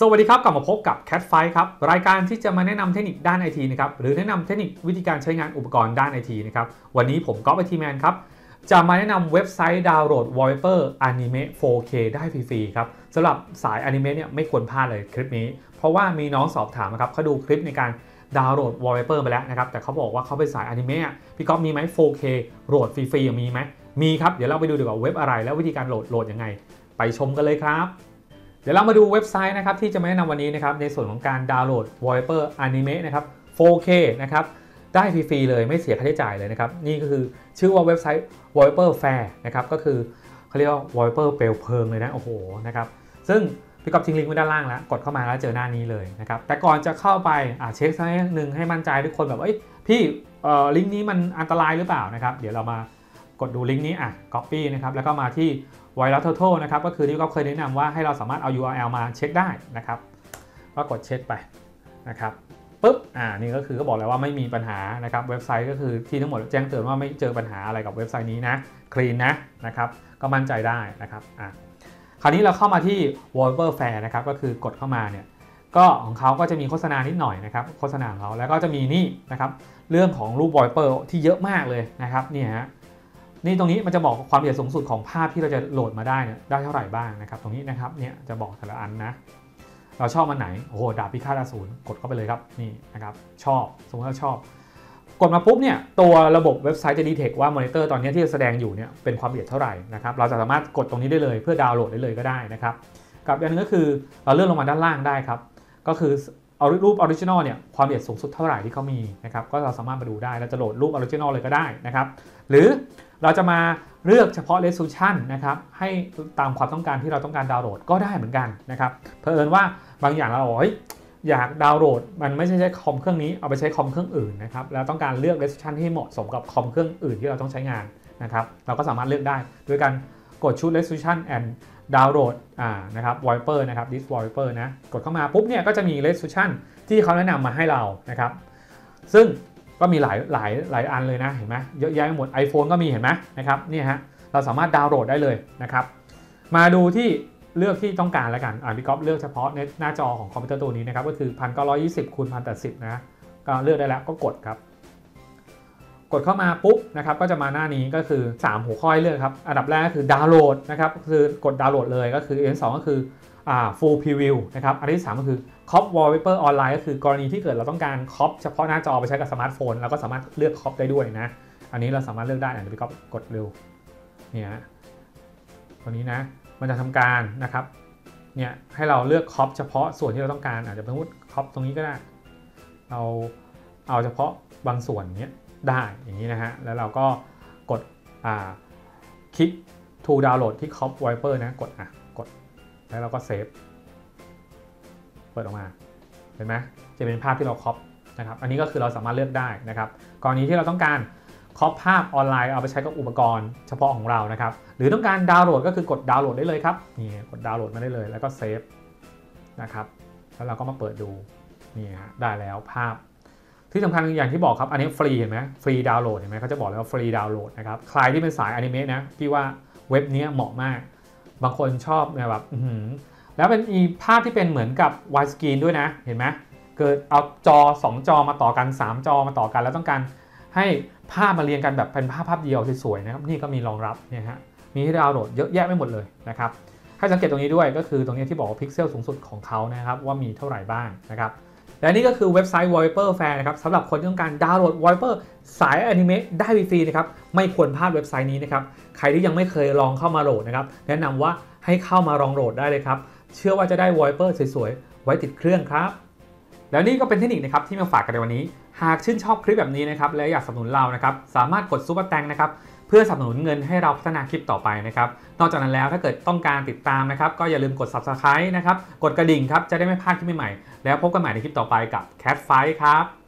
สวัสดีครับ กลับมาพบกับ Catch 5 ครับ รายการที่จะมาแนะนำเทคนิคด้านไอทีนะครับ หรือแนะนำเทคนิควิธีการใช้งานอุปกรณ์ด้านไอทีนะครับ วันนี้ผมก๊อฟไอทีแมนครับ จะมาแนะนำเว็บไซต์ดาวน์โหลด Wallpaper Anime 4K ได้ฟรีๆครับสำหรับสายอนิเมะเนี่ยไม่ควรพลาดเลยคลิปนี้ เพราะว่ามีน้องสอบถามนะครับเขาดูคลิปในการดาวน์โหลด Wallpaper ไปแล้วนะครับ แต่เขาบอกว่าเขาเป็นสายอนิเมะพี่ก๊อฟมีไหม 4K โหลดฟรีๆมีไหมมีครับเดี๋ยวเราไปดูดีกว่าเว็บอะไร แล้ววิธีการโหลดโหลดยังไง ไปชมกันเลยครับ เดี๋ยวเรามาดูเว็บไซต์นะครับที่จะมาแนะนำวันนี้นะครับในส่วนของการดาวน์โหลด Wallpaper Anime นะครับ 4K นะครับได้ฟรีๆเลยไม่เสียค่าใช้จ่ายเลยนะครับนี่ก็คือชื่อว่าเว็บไซต์ Wallpaper Fair นะครับก็คือเขาเรียกว่า Wallpaper เปลวเพลิงเลยนะโอ้โหนะครับซึ่งพี่กอบทิ้งลิงก์ไว้ด้านล่างแล้ว กดเข้ามาแล้วเจอหน้านี้เลยนะครับแต่ก่อนจะเข้าไปอ่าเช็คสักนิดนึงให้มั่นใจทุกคนแบบเอ้ยพี่เอ่อลิงก์นี้มันอันตรายหรือเปล่านะครับเดี๋ยวเรามา กดดูลิงก์นี้อะ copy นะครับแล้วก็มาที่ไวรัส total นะครับก็คือที่ก็เคยแนะนำว่าให้เราสามารถเอา URL มาเช็คได้นะครับก็กดเช็คไปนะครับปุ๊บอ่านี่ก็คือก็บอกแล้วว่าไม่มีปัญหานะครับเว็บไซต์ก็คือที่ทั้งหมดแจ้งเตือนว่าไม่เจอปัญหาอะไรกับเว็บไซต์นี้นะคลีนนะนะครับก็มั่นใจได้นะครับอะคราวนี้เราเข้ามาที่ Wallpaper Fair นะครับก็คือกดเข้ามาเนี่ยก็ของเขาก็จะมีโฆษณานิดหน่อยนะครับโฆษณาของเขาแล้วก็จะมีนี่นะครับเรื่องของรูป Wallpaper ที่เยอะมากเลยนะครับนี่ฮะ นี่ตรงนี้มันจะบอกความละเอียดสูงสุดของภาพที่เราจะโหลดมาได้เนี่ยได้เท่าไหร่บ้างนะครับ ตรงนี้นะครับเนี่ยจะบอกแต่ละอันนะ เราชอบมันไหนโอ้โหดาบพิฆาตอสูรกดเข้าไปเลยครับนี่นะครับชอบสมมติเราชอบ กดมาปุ๊บเนี่ยตัวระบบเว็บไซต์จะดีเทคว่ามอนิเตอร์ตอนนี้ที่แสดงอยู่เนี่ยเป็นความละเอียดเท่าไหร่นะครับเราจะสามารถกดตรงนี้ได้เลย เพื่อดาวน์โหลดได้เลยก็ได้นะครับกับอันนึงก็คือเราเลื่อนลงมาด้านล่างได้ครับก็คือ เอารูป original เนี่ยความละเอียดสูงสุดเท่าไหร่ที่เขามีนะครับก็เราสามารถมาดูได้เราจะโหลดรูป original เลยก็ได้นะครับหรือเราจะมาเลือกเฉพาะ resolution นะครับให้ตามความต้องการที่เราต้องการดาวน์โหลดก็ได้เหมือนกันนะครับเพอเอิญว่าบางอย่างเราบอกเฮ้ยอยากดาวน์โหลดมันไม่ใช่ใช้คอมเครื่องนี้เอาไปใช้คอมเครื่องอื่นนะครับแล้วต้องการเลือก resolution ที่เหมาะสมกับคอมเครื่องอื่นที่เราต้องใช้งานนะครับเราก็สามารถเลือกได้ด้วยการกดชุด resolution and ดาวน์โหลดอ่านะครับ wallpaper นะครับ this wallpaper นะกดเข้ามาปุ๊บเนี่ยก็จะมี resolution ที่เขาแนะนำมาให้เรานะครับ ซึ่งก็มีหลายหลายหลายอันเลยนะเห็นไหมเยอะแยะไปหมด iPhone ก็มีเห็นไหมนะครับนี่ฮะเราสามารถดาวน์โหลดได้เลยนะครับมาดูที่เลือกที่ต้องการแล้วกันอ่าพี่ก๊อฟเลือกเฉพาะในหน้าจอของคอมพิวเตอร์ตัวนี้นะครับก็คือ 1920คูณ1080นะก็เลือกได้แล้วก็กดครับ กดเข้ามาปุ๊บนะครับก็จะมาหน้านี้ก็คือ 3 หัวข้อเลือกครับอันดับแรกก็คือดาวน์โหลดนะครับคือกดดาวน์โหลดเลยก็คืออันสองก็คืออ่า full preview นะครับอันที่ 3 ก็คือ cop wallpaper online ก็คือกรณีที่เกิดเราต้องการ cop เฉพาะหน้าจอไปใช้กับสมาร์ทโฟนเราก็สามารถเลือก cop ได้ด้วยนะอันนี้เราสามารถเลือกได้เดี๋ยวพี่ก๊อฟกดเร็วเนี่ยตัวนี้นะมันจะทำการนะครับเนี่ยให้เราเลือก cop เฉพาะส่วนที่เราต้องการอาจจะเป็นวุฒิ cop ตรงนี้ก็ได้ เราเอาเฉพาะบางส่วนเนี้ย ได้อย่างนี้นะฮะแล้วเราก็กดclick to download ที่ crop wallpaper นะกดอะกด แล้วเราก็เซฟเปิดออกมาเห็นไหมจะเป็นภาพที่เรา crop นะครับอันนี้ก็คือเราสามารถเลือกได้นะครับกรณีที่เราต้องการ crop ภาพออนไลน์เอาไปใช้กับอุปกรณ์เฉพาะของเรานะครับหรือต้องการดาวน์โหลดก็คือกดดาวน์โหลดได้เลยครับนี่กดดาวน์โหลดมาได้เลยแล้วก็เซฟนะครับแล้วเราก็มาเปิดดูนี่ฮะได้แล้วภาพ ที่สำคัญอย่างที่บอกครับ อันนี้ฟรีเห็นไหม free download เห็นไหมเขาจะบอกแล้วว่า free download นะครับ ใครที่เป็นสายอนิเมะนะพี่ว่าเว็บนี้เหมาะมาก บางคนชอบเนี่ยแบบแล้วเป็นมีภาพที่เป็นเหมือนกับวายสกรีนด้วยนะ เห็นไหมเกิดเอาจอ 2 จอมาต่อกัน 3 จอมาต่อกัน แล้วต้องการให้ภาพมาเรียงกันแบบเป็นภาพภาพเดียวสวยๆนะครับ นี่ก็มีรองรับเนี่ยฮะ มีให้ดาวน์โหลดเยอะแยะไม่หมดเลยนะครับ ให้สังเกตตรงนี้ด้วยก็คือตรงนี้ที่บอกว่าพิกเซลสูงสุดของเขานะครับว่ามีเท่าไหร่บ้างนะครับ และนี่ก็คือเว็บไซต์ Wallpaper Fair นะครับสำหรับคนที่ต้องการดาวน์โหลด Wallpaper สายอนิเมะได้ฟรีนะครับไม่ควรพลาดเว็บไซต์นี้นะครับใครที่ยังไม่เคยลองเข้ามาโหลดนะครับแนะนำว่าให้เข้ามาลองโหลดได้เลยครับเชื่อว่าจะได้ Wallpaper สวยๆไว้ติดเครื่องครับแล้วนี่ก็เป็นเทคนิคนะครับที่มาฝากกันในวันนี้ หากชื่นชอบคลิปแบบนี้นะครับและอยากสนับสนุนเรานะครับสามารถกด Super Thanks นะครับ เพื่อสนับสนุนเงินให้เราพัฒนาคลิปต่อไปนะครับ นอกจากนั้นแล้วถ้าเกิดต้องการติดตามนะครับ ก็อย่าลืมกด subscribe นะครับ กดกระดิ่งครับ จะได้ไม่พลาดคลิปใหม่ๆ แล้วพบกันใหม่ในคลิปต่อไปกับ Catch 5 ครับ